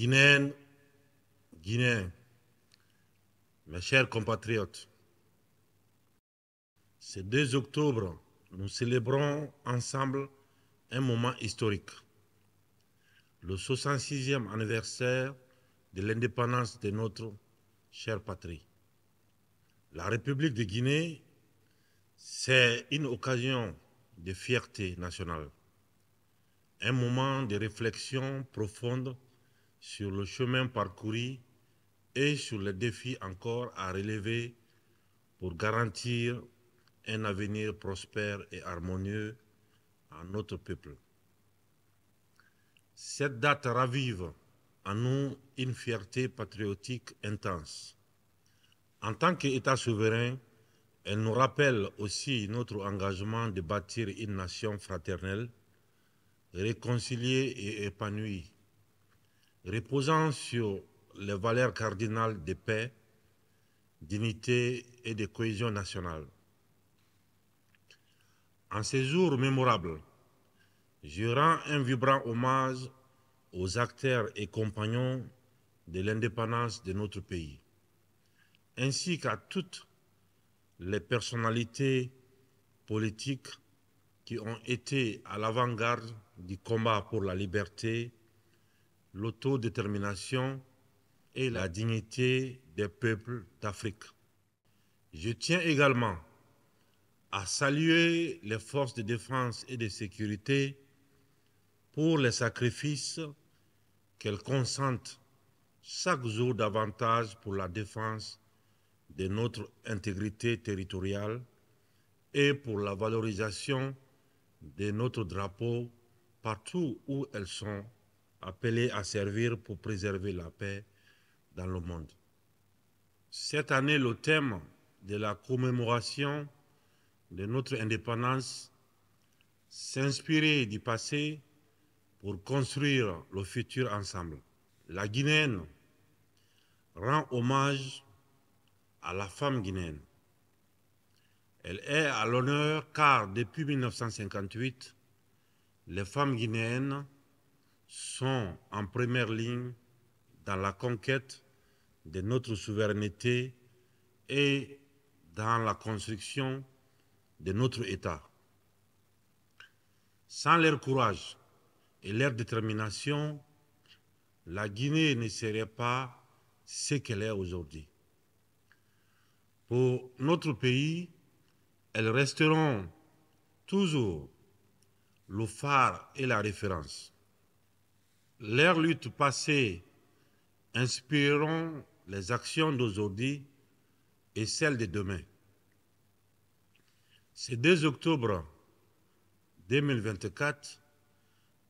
Guinéennes, Guinéens, mes chers compatriotes, ce 2 octobre, nous célébrons ensemble un moment historique, le 66e anniversaire de l'indépendance de notre chère patrie. La République de Guinée, c'est une occasion de fierté nationale, un moment de réflexion profonde sur le chemin parcouru et sur les défis encore à relever pour garantir un avenir prospère et harmonieux à notre peuple. Cette date ravive en nous une fierté patriotique intense. En tant qu'État souverain, elle nous rappelle aussi notre engagement de bâtir une nation fraternelle, réconciliée et épanouie, reposant sur les valeurs cardinales de paix, d'unité et de cohésion nationale. En ces jours mémorables, je rends un vibrant hommage aux acteurs et compagnons de l'indépendance de notre pays, ainsi qu'à toutes les personnalités politiques qui ont été à l'avant-garde du combat pour la liberté, l'autodétermination et la dignité des peuples d'Afrique. Je tiens également à saluer les forces de défense et de sécurité pour les sacrifices qu'elles consentent chaque jour davantage pour la défense de notre intégrité territoriale et pour la valorisation de notre drapeau partout où elles sont appelées à servir pour préserver la paix dans le monde. Cette année, le thème de la commémoration de notre indépendance, s'inspirer du passé pour construire le futur ensemble. La Guinéenne rend hommage à la femme guinéenne. Elle est à l'honneur car depuis 1958, les femmes guinéennes sont en première ligne dans la conquête de notre souveraineté et dans la construction de notre État. Sans leur courage et leur détermination, la Guinée ne serait pas ce qu'elle est aujourd'hui. Pour notre pays, elles resteront toujours le phare et la référence. Leurs luttes passées inspireront les actions d'aujourd'hui et celles de demain. Ce 2 octobre 2024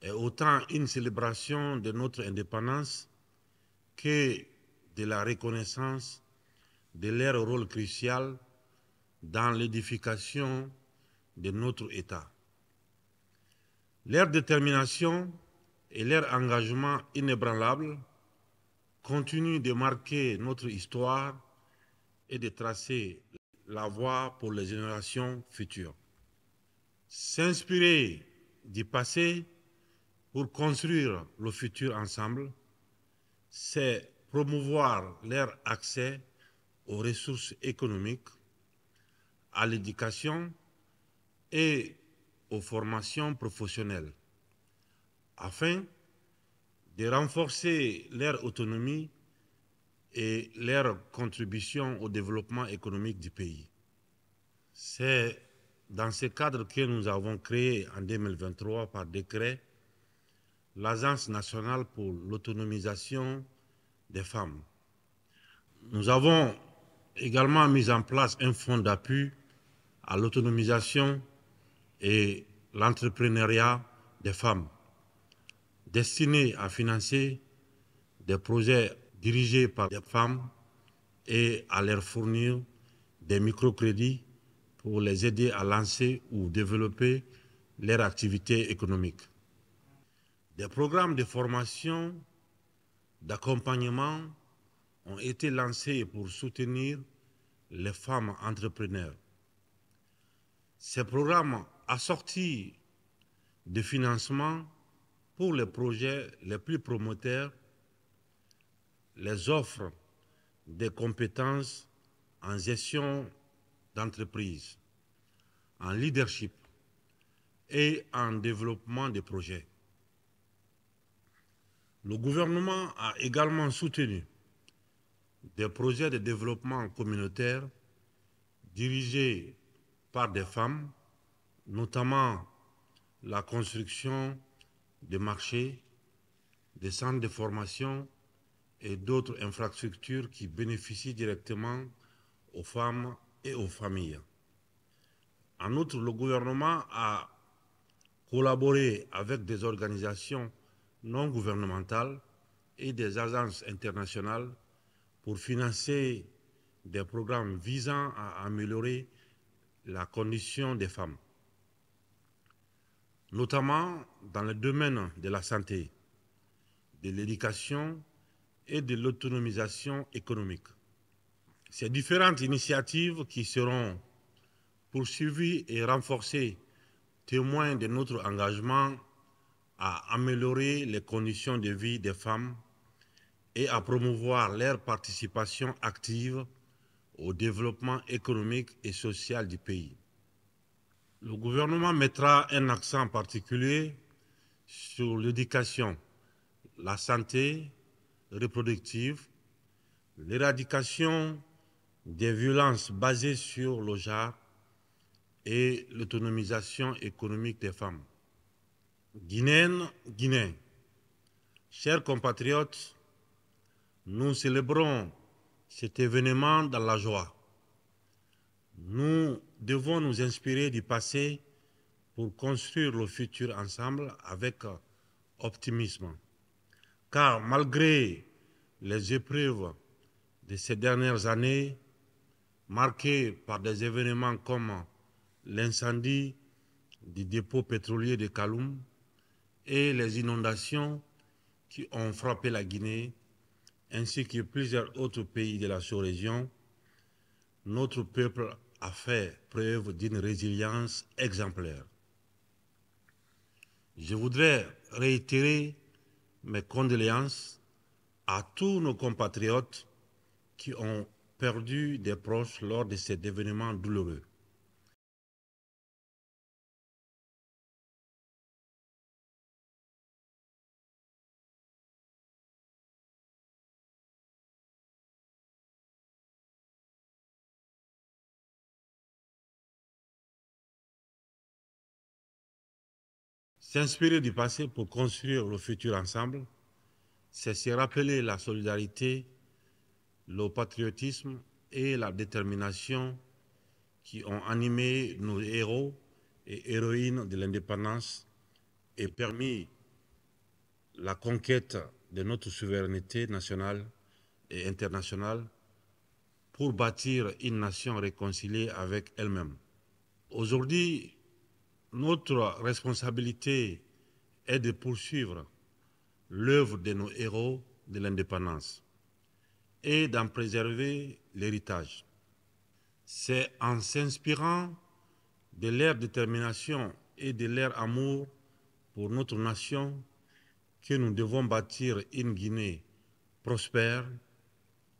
est autant une célébration de notre indépendance que de la reconnaissance de leur rôle crucial dans l'édification de notre État. Leur détermination et leur engagement inébranlable continuent de marquer notre histoire et de tracer la voie pour les générations futures. S'inspirer du passé pour construire le futur ensemble, c'est promouvoir leur accès aux ressources économiques, à l'éducation et aux formations professionnelles, afin de renforcer leur autonomie et leur contribution au développement économique du pays. C'est dans ce cadre que nous avons créé en 2023 par décret l'Agence nationale pour l'autonomisation des femmes. Nous avons également mis en place un fonds d'appui à l'autonomisation et l'entrepreneuriat des femmes, destiné à financer des projets dirigés par des femmes et à leur fournir des microcrédits pour les aider à lancer ou développer leur activité économique. Des programmes de formation, d'accompagnement ont été lancés pour soutenir les femmes entrepreneurs. Ces programmes assortis de financement pour les projets les plus promoteurs les offres des compétences en gestion d'entreprise, en leadership et en développement des projets. Le gouvernement a également soutenu des projets de développement communautaire dirigés par des femmes, notamment la construction de marchés, des centres de formation et d'autres infrastructures qui bénéficient directement aux femmes et aux familles. En outre, le gouvernement a collaboré avec des organisations non gouvernementales et des agences internationales pour financer des programmes visant à améliorer la condition des femmes, notamment dans le domaine de la santé, de l'éducation et de l'autonomisation économique. Ces différentes initiatives qui seront poursuivies et renforcées témoignent de notre engagement à améliorer les conditions de vie des femmes et à promouvoir leur participation active au développement économique et social du pays. Le gouvernement mettra un accent particulier sur l'éducation, la santé reproductive, l'éradication des violences basées sur le genre et l'autonomisation économique des femmes. Guinéennes, Guinéens, chers compatriotes, nous célébrons cet événement dans la joie. Nous devons nous inspirer du passé pour construire le futur ensemble avec optimisme. Car malgré les épreuves de ces dernières années, marquées par des événements comme l'incendie du dépôt pétrolier de Kaloum, et les inondations qui ont frappé la Guinée, ainsi que plusieurs autres pays de la sous-région, notre peuple a fait preuve d'une résilience exemplaire. Je voudrais réitérer mes condoléances à tous nos compatriotes qui ont perdu des proches lors de cet événement douloureux. S'inspirer du passé pour construire le futur ensemble, c'est se rappeler la solidarité, le patriotisme et la détermination qui ont animé nos héros et héroïnes de l'indépendance et permis la conquête de notre souveraineté nationale et internationale pour bâtir une nation réconciliée avec elle-même. Aujourd'hui, notre responsabilité est de poursuivre l'œuvre de nos héros de l'indépendance et d'en préserver l'héritage. C'est en s'inspirant de leur détermination et de leur amour pour notre nation que nous devons bâtir une Guinée prospère,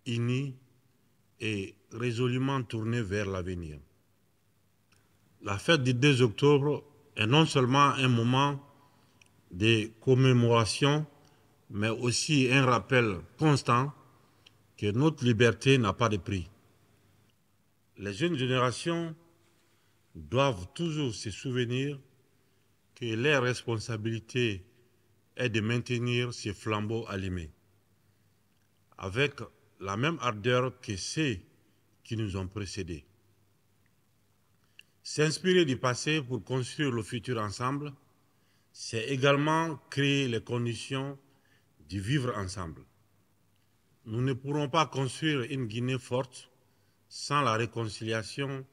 unie et résolument tournée vers l'avenir. La fête du 2 octobre est non seulement un moment de commémoration, mais aussi un rappel constant que notre liberté n'a pas de prix. Les jeunes générations doivent toujours se souvenir que leur responsabilité est de maintenir ces flambeaux allumés, avec la même ardeur que ceux qui nous ont précédés. S'inspirer du passé pour construire le futur ensemble, c'est également créer les conditions de vivre ensemble. Nous ne pourrons pas construire une Guinée forte sans la réconciliation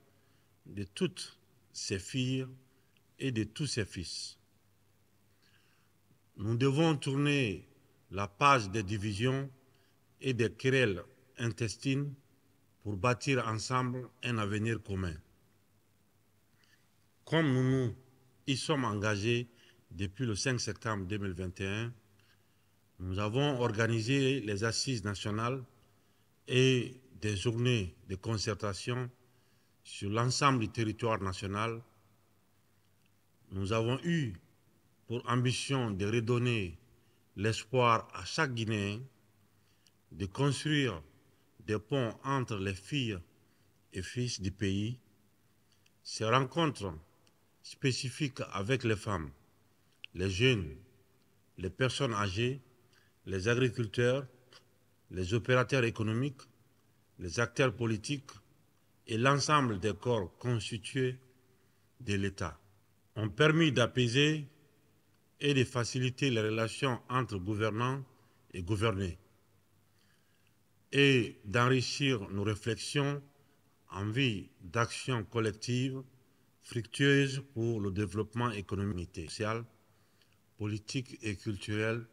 de toutes ses filles et de tous ses fils. Nous devons tourner la page des divisions et des querelles intestines pour bâtir ensemble un avenir commun comme nous y sommes engagés depuis le 5 septembre 2021, nous avons organisé les assises nationales et des journées de concertation sur l'ensemble du territoire national. Nous avons eu pour ambition de redonner l'espoir à chaque Guinéen de construire des ponts entre les filles et fils du pays. Ces rencontres spécifiques avec les femmes, les jeunes, les personnes âgées, les agriculteurs, les opérateurs économiques, les acteurs politiques et l'ensemble des corps constitués de l'État ont permis d'apaiser et de faciliter les relations entre gouvernants et gouvernés et d'enrichir nos réflexions en vue d'actions collectives fructueuses pour le développement économique, social, politique et culturel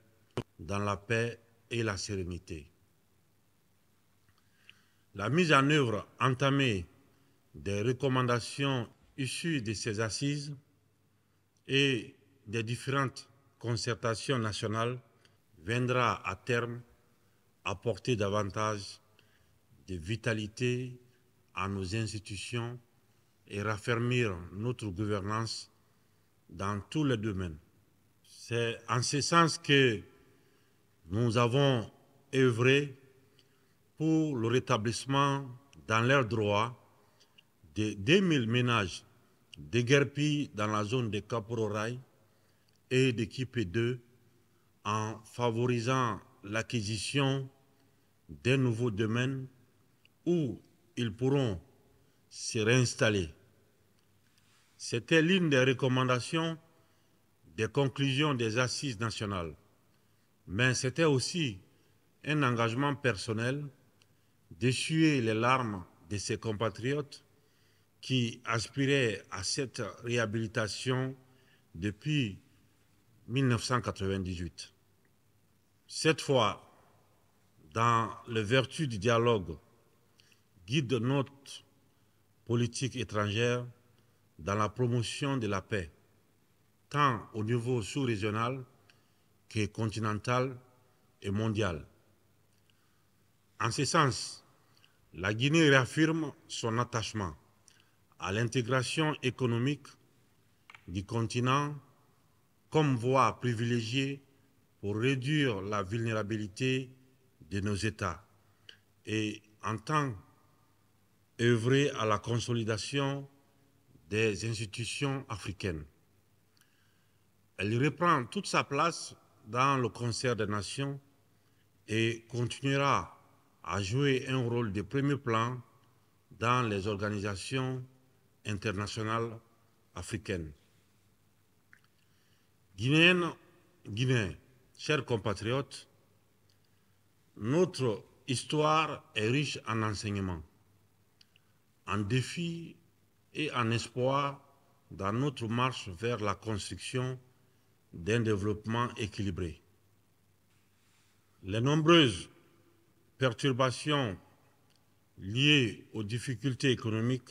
dans la paix et la sérénité. La mise en œuvre entamée des recommandations issues de ces assises et des différentes concertations nationales viendra à terme apporter davantage de vitalité à nos institutions et raffermir notre gouvernance dans tous les domaines. C'est en ce sens que nous avons œuvré pour le rétablissement dans leurs droits de 2000 ménages déguerpis dans la zone de Capororail et d'équipe 2 en favorisant l'acquisition d'un nouveau domaine où ils pourront se réinstaller. C'était l'une des recommandations des conclusions des assises nationales, mais c'était aussi un engagement personnel d'essuyer les larmes de ses compatriotes qui aspiraient à cette réhabilitation depuis 1998. Cette fois, dans les vertus du dialogue, guide notre politique étrangère dans la promotion de la paix, tant au niveau sous-régional que continental et mondial. En ce sens, la Guinée réaffirme son attachement à l'intégration économique du continent comme voie privilégiée pour réduire la vulnérabilité de nos États et entend œuvrer à la consolidation des institutions africaines. Elle reprend toute sa place dans le concert des nations et continuera à jouer un rôle de premier plan dans les organisations internationales africaines. Guinéennes, Guinéens, chers compatriotes, notre histoire est riche en enseignements, en défis et en espoir dans notre marche vers la construction d'un développement équilibré. Les nombreuses perturbations liées aux difficultés économiques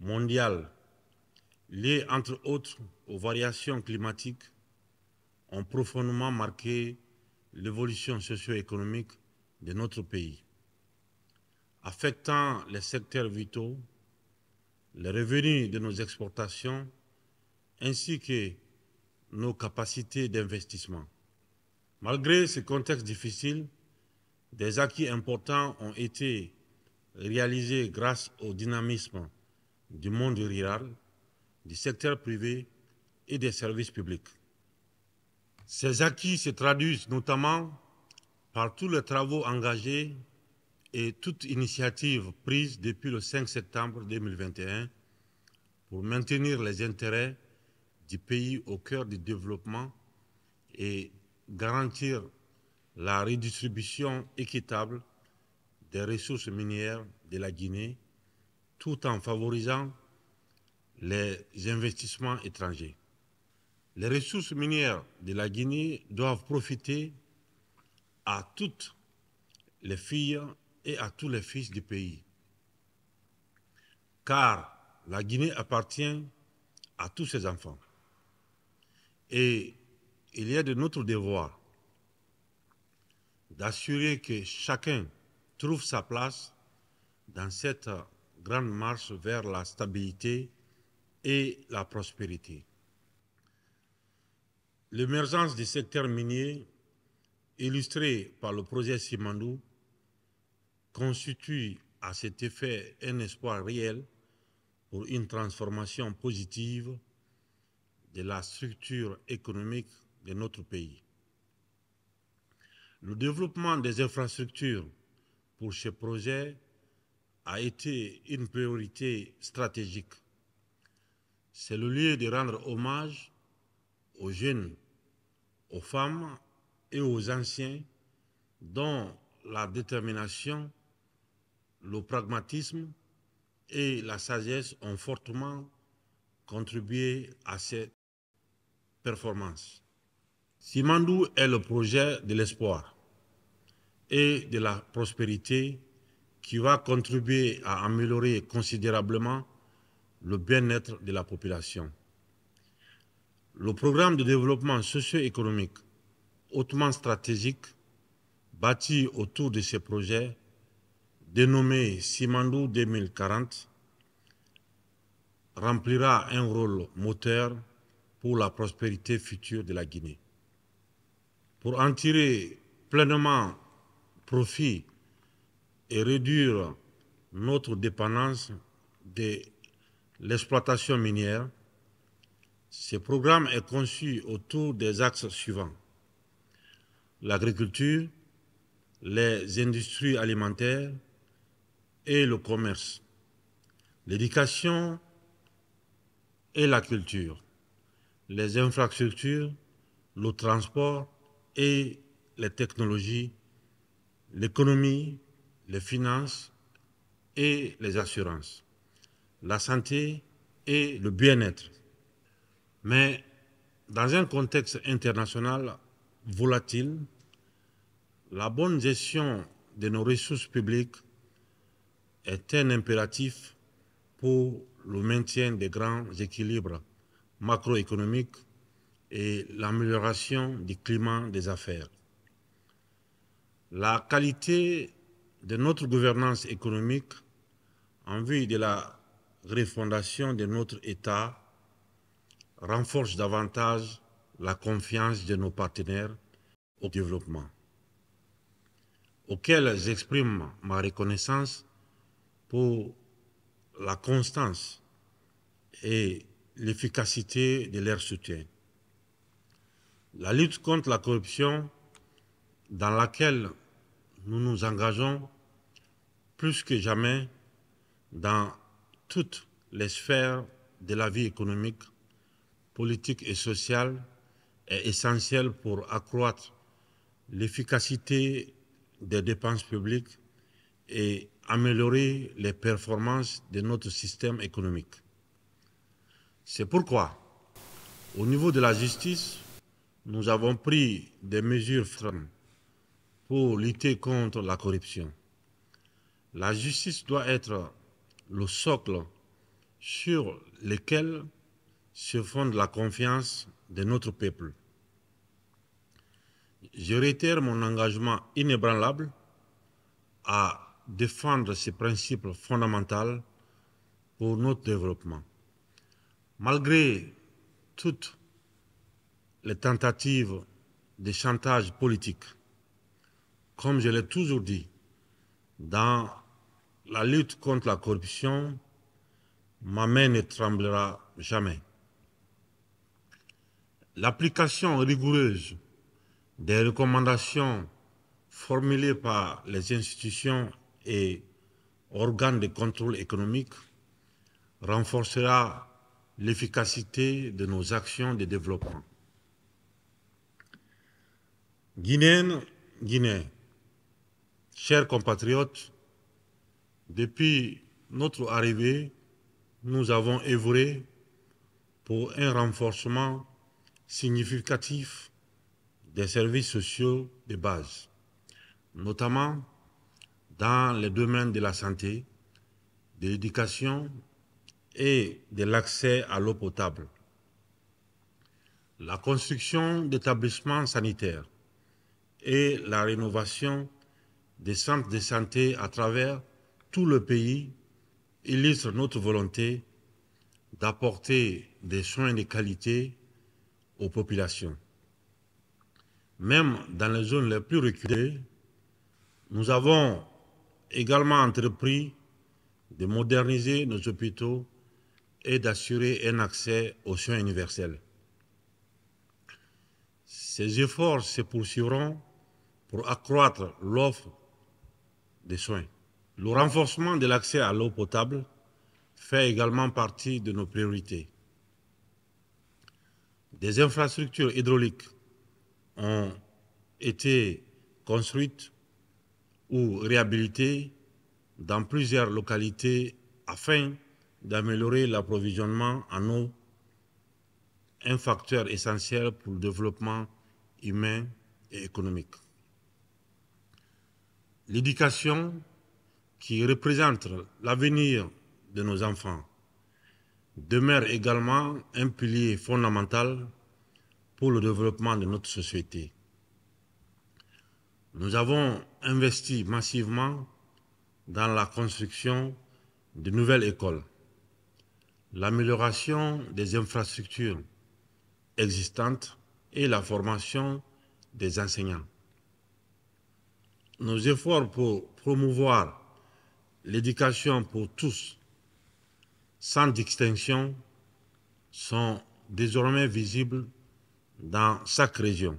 mondiales, liées entre autres aux variations climatiques, ont profondément marqué l'évolution socio-économique de notre pays, affectant les secteurs vitaux, les revenus de nos exportations, ainsi que nos capacités d'investissement. Malgré ce contexte difficile, des acquis importants ont été réalisés grâce au dynamisme du monde rural, du secteur privé et des services publics. Ces acquis se traduisent notamment par tous les travaux engagés et toute initiative prise depuis le 5 septembre 2021 pour maintenir les intérêts du pays au cœur du développement et garantir la redistribution équitable des ressources minières de la Guinée tout en favorisant les investissements étrangers. Les ressources minières de la Guinée doivent profiter à toutes les filles et à tous les fils du pays. Car la Guinée appartient à tous ses enfants. Et il y a de notre devoir d'assurer que chacun trouve sa place dans cette grande marche vers la stabilité et la prospérité. L'émergence du secteur minier, illustrée par le projet Simandou, constitue à cet effet un espoir réel pour une transformation positive de la structure économique de notre pays. Le développement des infrastructures pour ce projet a été une priorité stratégique. C'est le lieu de rendre hommage aux jeunes, aux femmes et aux anciens dont la détermination, le pragmatisme et la sagesse ont fortement contribué à cette performance. Simandou est le projet de l'espoir et de la prospérité qui va contribuer à améliorer considérablement le bien-être de la population. Le programme de développement socio-économique hautement stratégique bâti autour de ces projets, dénommé Simandou 2040, remplira un rôle moteur pour la prospérité future de la Guinée. Pour en tirer pleinement profit et réduire notre dépendance de l'exploitation minière, ce programme est conçu autour des axes suivants. L'agriculture, les industries alimentaires et le commerce, l'éducation et la culture, les infrastructures, le transport et les technologies, l'économie, les finances et les assurances, la santé et le bien-être. Mais dans un contexte international volatile, la bonne gestion de nos ressources publiques est un impératif pour le maintien des grands équilibres macroéconomiques et l'amélioration du climat des affaires. La qualité de notre gouvernance économique en vue de la refondation de notre État renforce davantage la confiance de nos partenaires au développement, auxquels j'exprime ma reconnaissance pour la constance et l'efficacité de leur soutien. La lutte contre la corruption dans laquelle nous nous engageons plus que jamais dans toutes les sphères de la vie économique, politique et sociale est essentielle pour accroître l'efficacité des dépenses publiques et améliorer les performances de notre système économique. C'est pourquoi, au niveau de la justice, nous avons pris des mesures fermes pour lutter contre la corruption. La justice doit être le socle sur lequel se fonde la confiance de notre peuple. Je réitère mon engagement inébranlable à défendre ces principes fondamentaux pour notre développement. Malgré toutes les tentatives de chantage politique, comme je l'ai toujours dit, dans la lutte contre la corruption, ma main ne tremblera jamais. L'application rigoureuse des recommandations formulées par les institutions et organes de contrôle économique renforcera l'efficacité de nos actions de développement. Guinéennes, Guinéens, chers compatriotes, depuis notre arrivée, nous avons œuvré pour un renforcement significatif des services sociaux de base, notamment dans les domaines de la santé, de l'éducation et de l'accès à l'eau potable. La construction d'établissements sanitaires et la rénovation des centres de santé à travers tout le pays illustrent notre volonté d'apporter des soins de qualité aux populations. Même dans les zones les plus reculées, nous avons également entrepris de moderniser nos hôpitaux et d'assurer un accès aux soins universels. Ces efforts se poursuivront pour accroître l'offre de soins. Le renforcement de l'accès à l'eau potable fait également partie de nos priorités. Des infrastructures hydrauliques ont été construites ou réhabilitées dans plusieurs localités afin d'améliorer l'approvisionnement en eau, un facteur essentiel pour le développement humain et économique. L'éducation, qui représente l'avenir de nos enfants, demeure également un pilier fondamental pour le développement de notre société. Nous avons investi massivement dans la construction de nouvelles écoles, l'amélioration des infrastructures existantes et la formation des enseignants. Nos efforts pour promouvoir l'éducation pour tous, sans distinction, sont désormais visibles dans chaque région.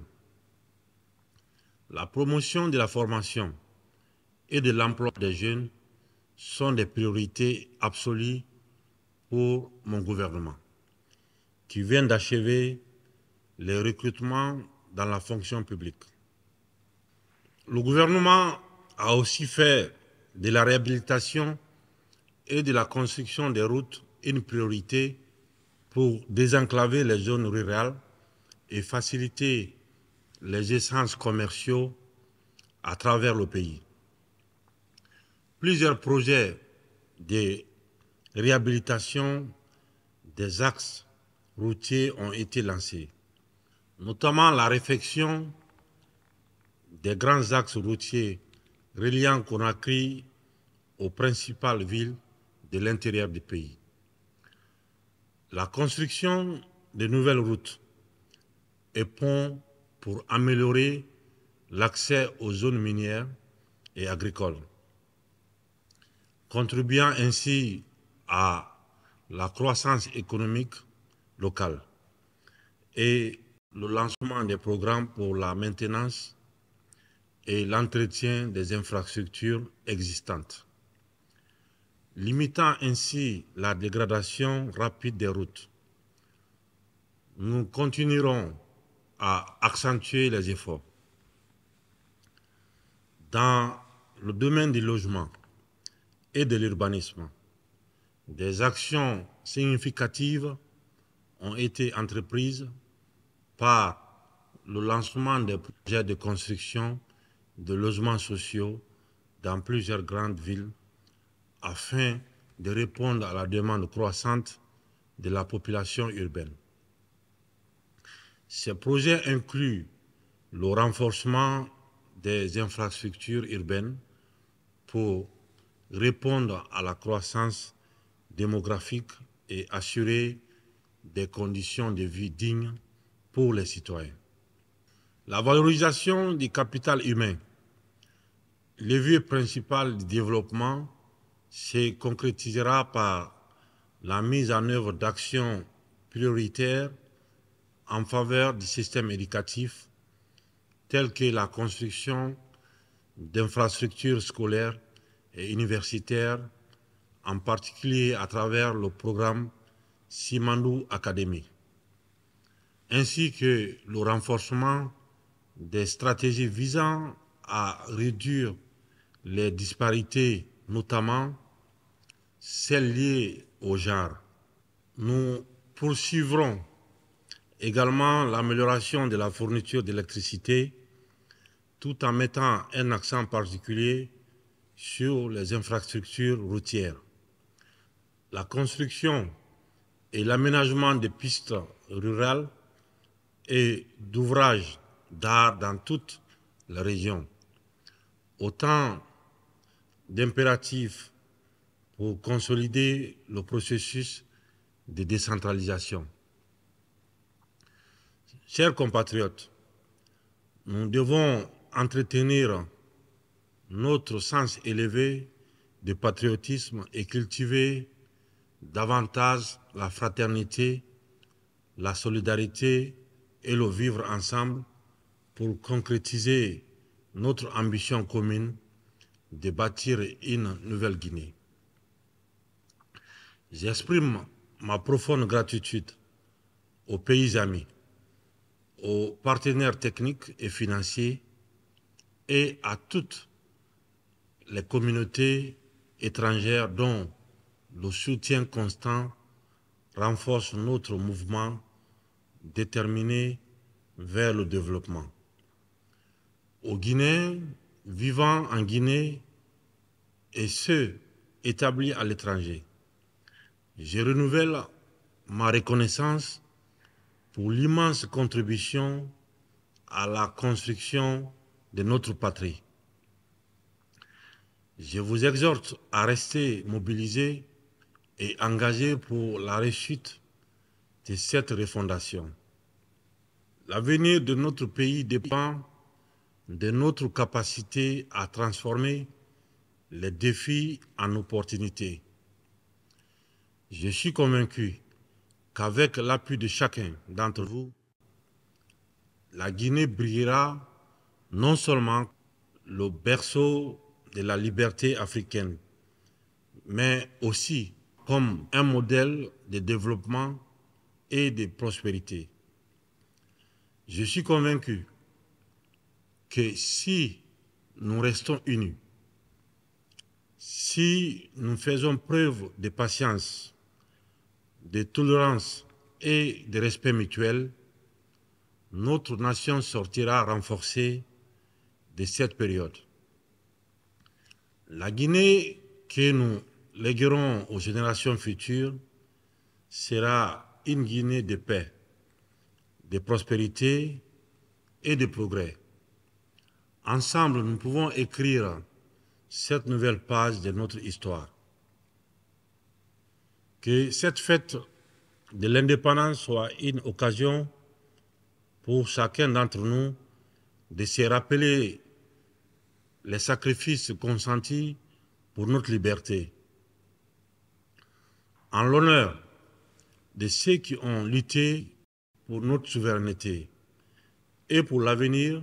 La promotion de la formation et de l'emploi des jeunes sont des priorités absolues pour mon gouvernement, qui vient d'achever les recrutements dans la fonction publique. Le gouvernement a aussi fait de la réhabilitation et de la construction des routes une priorité pour désenclaver les zones rurales et faciliter les essences commerciaux à travers le pays. Plusieurs projets de réhabilitation des axes routiers ont été lancés, notamment la réfection des grands axes routiers reliant Conakry aux principales villes de l'intérieur du pays. La construction de nouvelles routes et ponts pour améliorer l'accès aux zones minières et agricoles contribuant ainsi à la croissance économique locale et le lancement des programmes pour la maintenance et l'entretien des infrastructures existantes, limitant ainsi la dégradation rapide des routes. Nous continuerons à accentuer les efforts. Dans le domaine du logement, et de l'urbanisme. Des actions significatives ont été entreprises par le lancement des projets de construction de logements sociaux dans plusieurs grandes villes afin de répondre à la demande croissante de la population urbaine. Ces projets incluent le renforcement des infrastructures urbaines pour répondre à la croissance démographique et assurer des conditions de vie dignes pour les citoyens. La valorisation du capital humain, levier principal du développement, se concrétisera par la mise en œuvre d'actions prioritaires en faveur du système éducatif, telles que la construction d'infrastructures scolaires et universitaires, en particulier à travers le programme Simandou Academy, ainsi que le renforcement des stratégies visant à réduire les disparités, notamment celles liées au genre. Nous poursuivrons également l'amélioration de la fourniture d'électricité tout en mettant un accent particulier sur les infrastructures routières. La construction et l'aménagement des pistes rurales et d'ouvrages d'art dans toute la région. Autant d'impératifs pour consolider le processus de décentralisation. Chers compatriotes, nous devons entretenir notre sens élevé de patriotisme et cultiver davantage la fraternité, la solidarité et le vivre ensemble pour concrétiser notre ambition commune de bâtir une nouvelle Guinée. J'exprime ma profonde gratitude aux pays amis, aux partenaires techniques et financiers et à toutes les communautés étrangères dont le soutien constant renforce notre mouvement déterminé vers le développement. Aux Guinéens vivant en Guinée et ceux établis à l'étranger, je renouvelle ma reconnaissance pour l'immense contribution à la construction de notre patrie. Je vous exhorte à rester mobilisés et engagés pour la réussite de cette refondation. L'avenir de notre pays dépend de notre capacité à transformer les défis en opportunités. Je suis convaincu qu'avec l'appui de chacun d'entre vous, la Guinée brillera non seulement le berceau de la liberté africaine, mais aussi comme un modèle de développement et de prospérité. Je suis convaincu que si nous restons unis, si nous faisons preuve de patience, de tolérance et de respect mutuel, notre nation sortira renforcée de cette période. La Guinée que nous léguerons aux générations futures sera une Guinée de paix, de prospérité et de progrès. Ensemble, nous pouvons écrire cette nouvelle page de notre histoire. Que cette fête de l'indépendance soit une occasion pour chacun d'entre nous de se rappeler les sacrifices consentis pour notre liberté. En l'honneur de ceux qui ont lutté pour notre souveraineté et pour l'avenir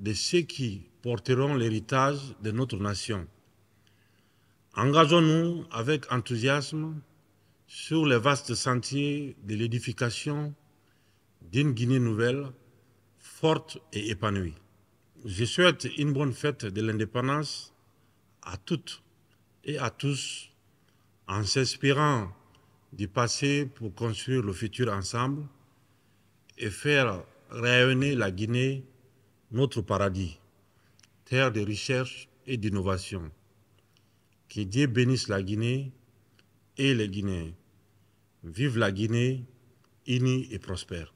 de ceux qui porteront l'héritage de notre nation. Engageons-nous avec enthousiasme sur les vastes sentiers de l'édification d'une Guinée nouvelle, forte et épanouie. Je souhaite une bonne fête de l'indépendance à toutes et à tous en s'inspirant du passé pour construire le futur ensemble et faire rayonner la Guinée, notre paradis, terre de recherche et d'innovation. Que Dieu bénisse la Guinée et les Guinéens. Vive la Guinée, unie et prospère.